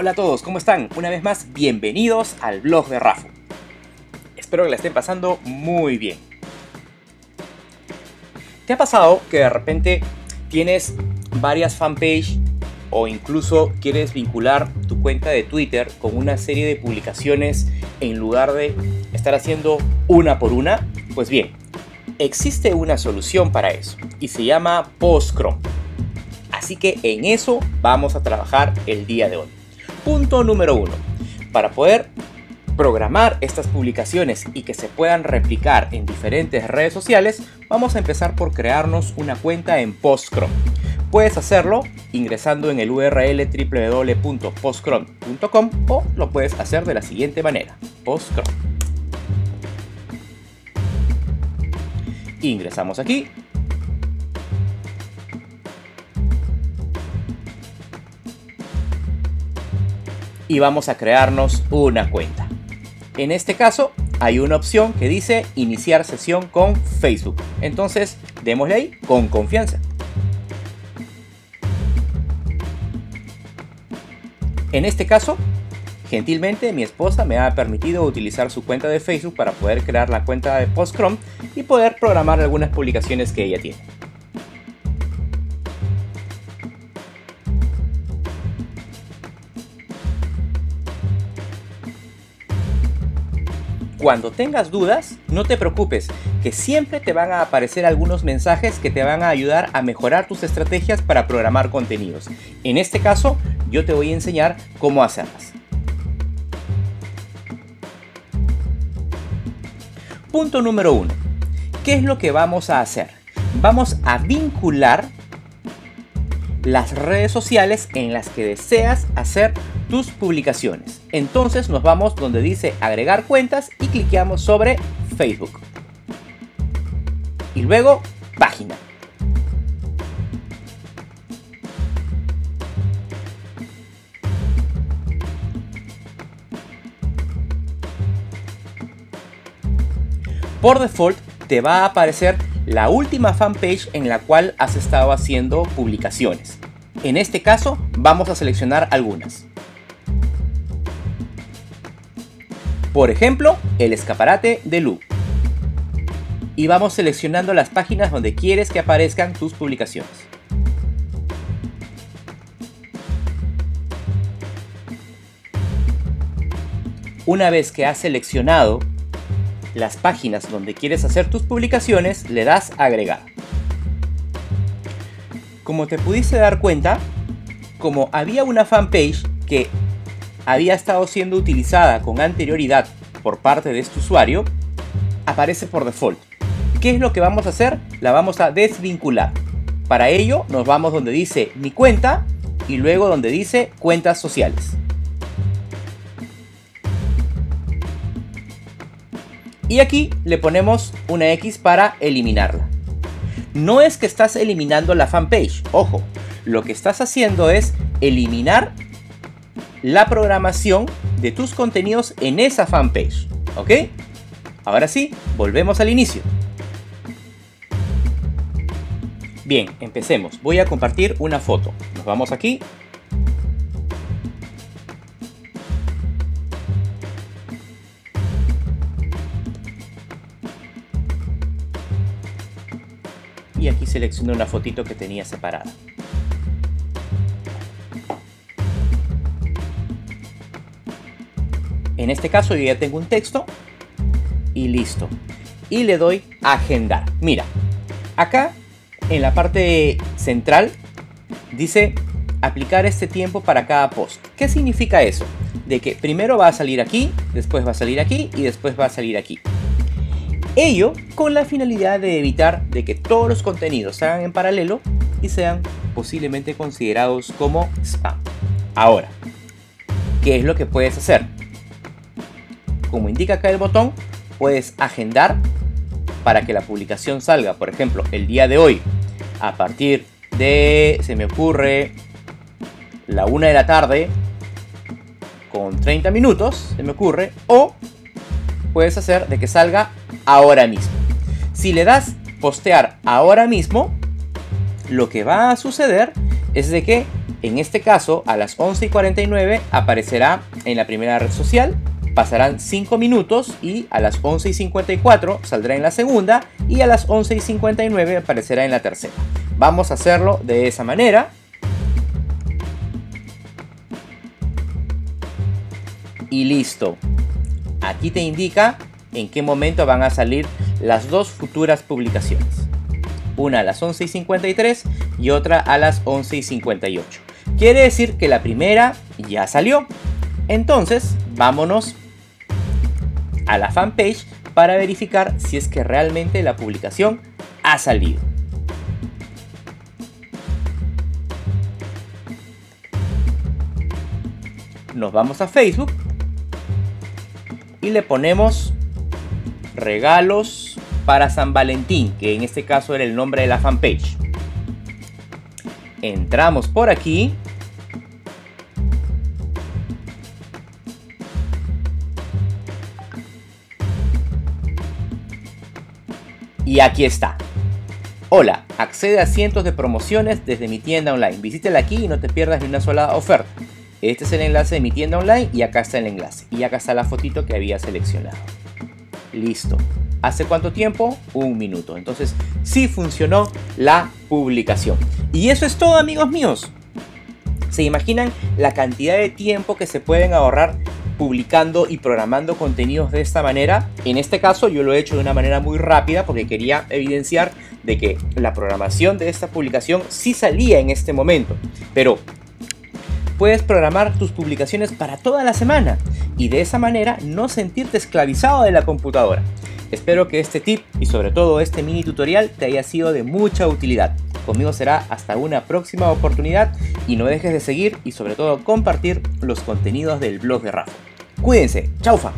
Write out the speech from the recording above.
Hola a todos, ¿cómo están? Una vez más, bienvenidos al blog de Rafa. Espero que la estén pasando muy bien. ¿Te ha pasado que de repente tienes varias fanpage o incluso quieres vincular tu cuenta de Twitter con una serie de publicaciones en lugar de estar haciendo una por una? Pues bien, existe una solución para eso y se llama Postchrome. Así que en eso vamos a trabajar el día de hoy. Punto número uno. Para poder programar estas publicaciones y que se puedan replicar en diferentes redes sociales, vamos a empezar por crearnos una cuenta en Postchrome. Puedes hacerlo ingresando en el URL www.postchrome.com o lo puedes hacer de la siguiente manera. Postchrome. Ingresamos aquí y vamos a crearnos una cuenta. En este caso hay una opción que dice iniciar sesión con Facebook. Entonces démosle ahí con confianza. En este caso, gentilmente mi esposa me ha permitido utilizar su cuenta de Facebook para poder crear la cuenta de PostChrome y poder programar algunas publicaciones que ella tiene. Cuando tengas dudas, no te preocupes, que siempre te van a aparecer algunos mensajes que te van a ayudar a mejorar tus estrategias para programar contenidos. En este caso, yo te voy a enseñar cómo hacerlas. Punto número uno. ¿Qué es lo que vamos a hacer? Vamos a vincular las redes sociales en las que deseas hacer tus publicaciones. Entonces nos vamos donde dice agregar cuentas y cliqueamos sobre Facebook. Y luego página. Por default te va a aparecer la última fanpage en la cual has estado haciendo publicaciones. En este caso vamos a seleccionar algunas. Por ejemplo, el escaparate de Lu. Y vamos seleccionando las páginas donde quieres que aparezcan tus publicaciones. Una vez que has seleccionado las páginas donde quieres hacer tus publicaciones, le das agregar. Como te pudiste dar cuenta, como había una fanpage que había estado siendo utilizada con anterioridad por parte de este usuario, aparece por default. ¿Qué es lo que vamos a hacer? La vamos a desvincular. Para ello nos vamos donde dice mi cuenta y luego donde dice cuentas sociales. Y aquí le ponemos una X para eliminarla. No es que estás eliminando la fanpage, ojo, lo que estás haciendo es eliminar la programación de tus contenidos en esa fanpage, ¿ok? Ahora sí, volvemos al inicio. Bien, empecemos. Voy a compartir una foto. Nos vamos aquí aquí selecciono una fotito que tenía separada. En este caso yo ya tengo un texto y listo. Y le doy agendar. Mira, acá en la parte central dice aplicar este tiempo para cada post. ¿Qué significa eso? De que primero va a salir aquí, después va a salir aquí y después va a salir aquí. Ello con la finalidad de evitar de que todos los contenidos se hagan en paralelo y sean posiblemente considerados como spam. Ahora, ¿qué es lo que puedes hacer? Como indica acá el botón, puedes agendar para que la publicación salga, por ejemplo, el día de hoy, a partir de, se me ocurre, la una de la tarde, con 30 minutos, se me ocurre, o puedes hacer de que salga ahora mismo. Si le das postear ahora mismo, lo que va a suceder es de que En este caso, a las 11 y 49 aparecerá en la primera red social, pasarán 5 minutos y a las 11 y 54 saldrá en la segunda y a las 11 y 59 aparecerá en la tercera. Vamos a hacerlo de esa manera. Y listo. Aquí te indica en qué momento van a salir las dos futuras publicaciones. Una a las 11 y 53 y otra a las 11 y 58. Quiere decir que la primera ya salió. Entonces, vámonos a la fanpage para verificar si es que realmente la publicación ha salido. Nos vamos a Facebook y le ponemos regalos para San Valentín, que en este caso era el nombre de la fanpage. Entramos por aquí. Y aquí está. Hola, accede a cientos de promociones desde mi tienda online. Visítela aquí y no te pierdas ni una sola oferta. Este es el enlace de mi tienda online y acá está el enlace. Y acá está la fotito que había seleccionado. Listo. ¿Hace cuánto tiempo? Un minuto. Entonces sí funcionó la publicación. Y eso es todo amigos míos. ¿Se imaginan la cantidad de tiempo que se pueden ahorrar publicando y programando contenidos de esta manera? En este caso yo lo he hecho de una manera muy rápida porque quería evidenciar de que la programación de esta publicación sí salía en este momento. Pero puedes programar tus publicaciones para toda la semana y de esa manera no sentirte esclavizado de la computadora. Espero que este tip y sobre todo este mini tutorial te haya sido de mucha utilidad. Conmigo será hasta una próxima oportunidad y no dejes de seguir y sobre todo compartir los contenidos del blog de Rafa. Cuídense, chaufa.